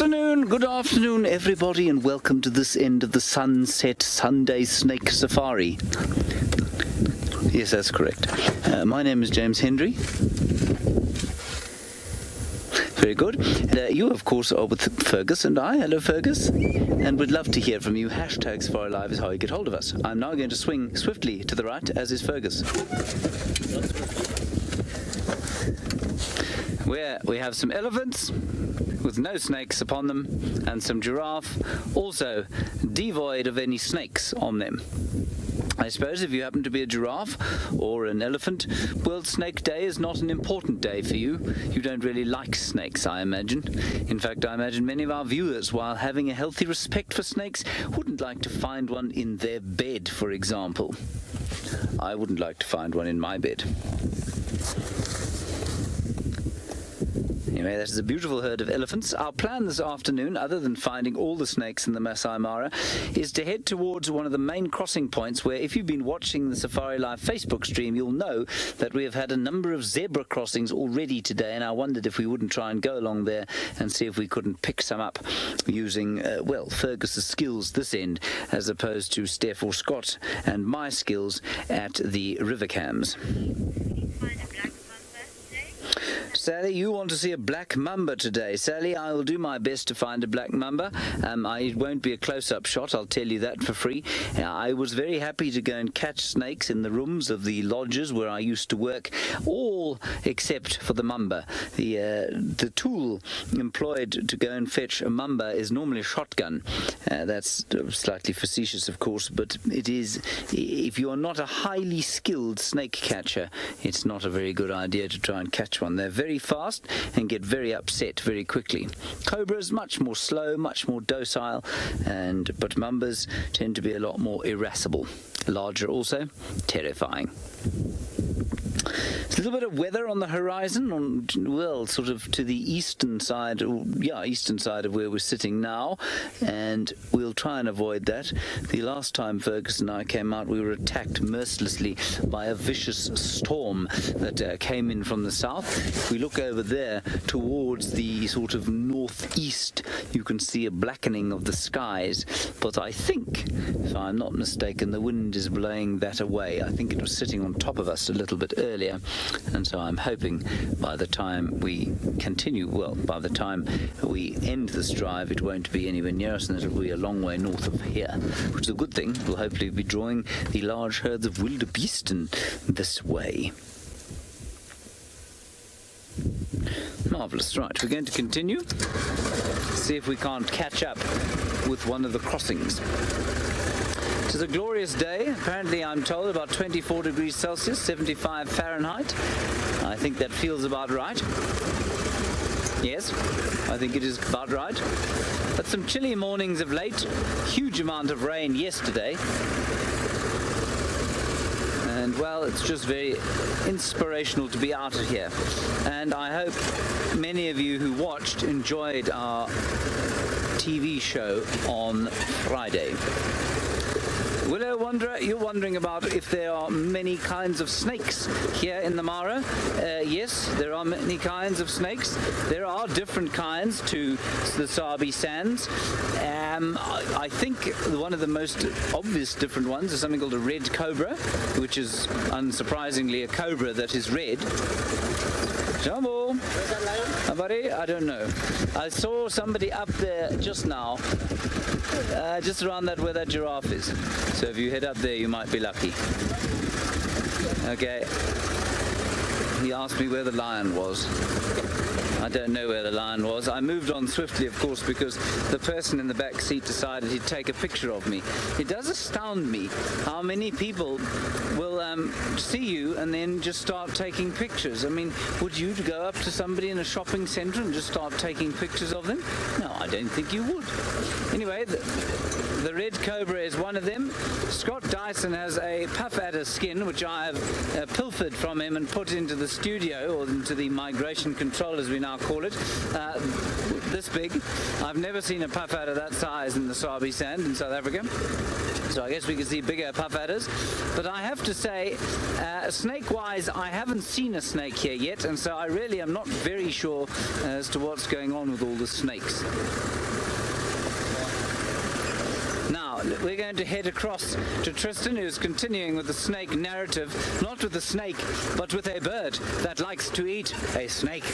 afternoon, good afternoon, everybody, and welcome to this end of the Sunset Sunday Snake Safari. Yes, that's correct. Uh, my name is James Hendry. Very good. Uh, you, of course, are with Fergus and I. Hello, Fergus. And we'd love to hear from you. Hashtag Safari Live is how you get hold of us. I'm now going to swing swiftly to the right, as is Fergus. Where we have some elephants with no snakes upon them, and some giraffe, also devoid of any snakes on them. I suppose if you happen to be a giraffe or an elephant, World Snake Day is not an important day for you. You don't really like snakes, I imagine. In fact, I imagine many of our viewers, while having a healthy respect for snakes, wouldn't like to find one in their bed, for example. I wouldn't like to find one in my bed. Anyway, that is a beautiful herd of elephants. Our plan this afternoon, other than finding all the snakes in the Masai Mara, is to head towards one of the main crossing points where, if you've been watching the Safari Live Facebook stream, you'll know that we have had a number of zebra crossings already today, and I wondered if we wouldn't try and go along there and see if we couldn't pick some up using, uh, well, Fergus's skills this end, as opposed to Steph or Scott and my skills at the river cams. Sally, you want to see a black mamba today. Sally, I will do my best to find a black mamba. Um, I, it won't be a close-up shot, I'll tell you that for free. Uh, I was very happy to go and catch snakes in the rooms of the lodges where I used to work, all except for the mamba. The, uh, the tool employed to go and fetch a mamba is normally a shotgun. Uh, that's slightly facetious, of course, but it is, if you are not a highly skilled snake catcher, it's not a very good idea to try and catch one. They're very very fast and get very upset very quickly. Cobras much more slow, much more docile, and but mambas tend to be a lot more irascible. Larger also, terrifying. A little bit of weather on the horizon, on well, sort of to the eastern side, yeah, eastern side of where we're sitting now, and we'll try and avoid that. The last time Fergus and I came out, we were attacked mercilessly by a vicious storm that uh, came in from the south. If we look over there towards the sort of northeast, you can see a blackening of the skies. But I think, if I'm not mistaken, the wind is blowing that away. I think it was sitting on top of us a little bit earlier. And so I'm hoping by the time we continue, well, by the time we end this drive, it won't be anywhere near us and it'll be a long way north of here, which is a good thing. We'll hopefully be drawing the large herds of wildebeesten this way. Marvellous. Right, we're going to continue. See if we can't catch up with one of the crossings. It is a glorious day. Apparently, I'm told about 24 degrees Celsius, 75 Fahrenheit. I think that feels about right. Yes, I think it is about right. But some chilly mornings of late. Huge amount of rain yesterday. And well, it's just very inspirational to be out of here. And I hope many of you who watched enjoyed our TV show on Friday. Willow Wanderer, you're wondering about if there are many kinds of snakes here in the Mara. Uh, yes, there are many kinds of snakes. There are different kinds to the Sabi Sands. Um, I, I think one of the most obvious different ones is something called a red cobra, which is unsurprisingly a cobra that is red. Jumbo. I don't know. I saw somebody up there just now, uh, just around that where that giraffe is. So if you head up there, you might be lucky. Okay. He asked me where the lion was. I don't know where the lion was. I moved on swiftly, of course, because the person in the back seat decided he'd take a picture of me. It does astound me how many people will um, see you and then just start taking pictures. I mean, would you go up to somebody in a shopping centre and just start taking pictures of them? No, I don't think you would. Anyway, the, red cobra is one of them. Scott Dyson has a puff adder skin, which I have uh, pilfered from him and put into the studio, or into the migration control as we now call it, uh, this big. I've never seen a puff adder that size in the Sabi Sand in South Africa. So I guess we can see bigger puff adders. But I have to say, uh, snake-wise, I haven't seen a snake here yet, and so I really am not very sure as to what's going on with all the snakes. We're going to head across to Tristan, who's continuing with the snake narrative, not with a snake, but with a bird that likes to eat a snake.